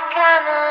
I can